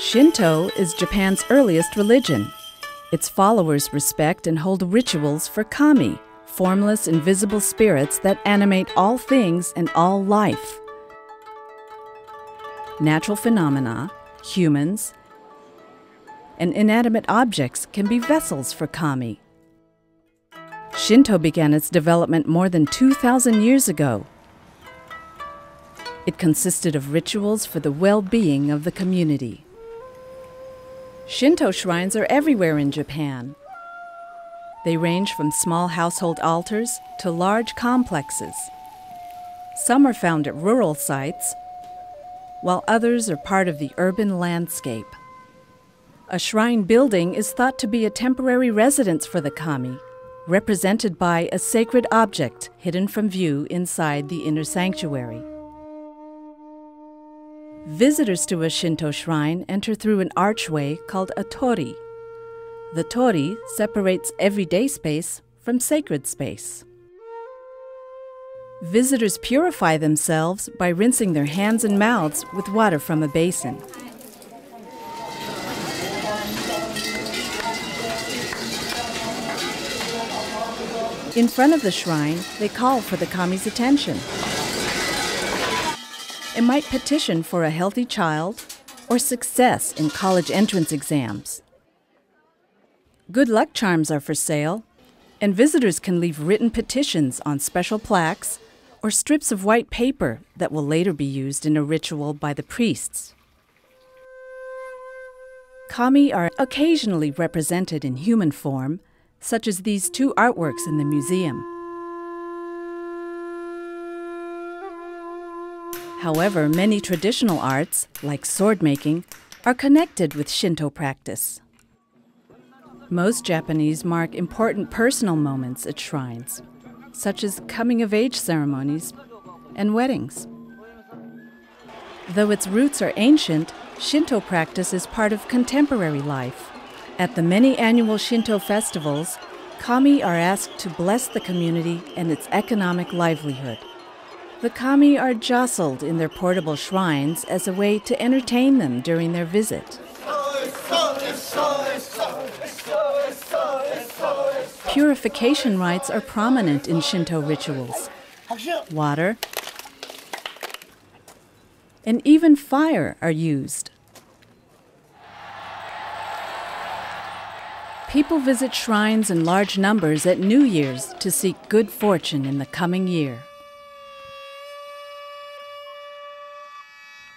Shinto is Japan's earliest religion. Its followers respect and hold rituals for kami, formless, invisible spirits that animate all things and all life. Natural phenomena, humans, and inanimate objects can be vessels for kami. Shinto began its development more than 2,000 years ago. It consisted of rituals for the well being of the community. Shinto shrines are everywhere in Japan. They range from small household altars to large complexes. Some are found at rural sites, while others are part of the urban landscape. A shrine building is thought to be a temporary residence for the kami, represented by a sacred object hidden from view inside the inner sanctuary. Visitors to a Shinto shrine enter through an archway called a torii. The torii separates everyday space from sacred space. Visitors purify themselves by rinsing their hands and mouths with water from a basin. In front of the shrine, they call for the kami's attention. It might petition for a healthy child or success in college entrance exams. Good luck charms are for sale, and visitors can leave written petitions on special plaques or strips of white paper that will later be used in a ritual by the priests. Kami are occasionally represented in human form such as these two artworks in the museum. However, many traditional arts, like sword making, are connected with Shinto practice. Most Japanese mark important personal moments at shrines, such as coming of age ceremonies and weddings. Though its roots are ancient, Shinto practice is part of contemporary life. At the many annual Shinto festivals, kami are asked to bless the community and its economic livelihood. The kami are jostled in their portable shrines as a way to entertain them during their visit. Purification rites are prominent in Shinto rituals. Water and even fire are used. People visit shrines in large numbers at New Year's to seek good fortune in the coming year.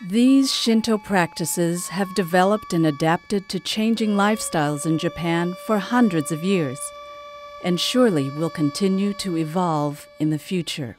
These Shinto practices have developed and adapted to changing lifestyles in Japan for hundreds of years, and surely will continue to evolve in the future.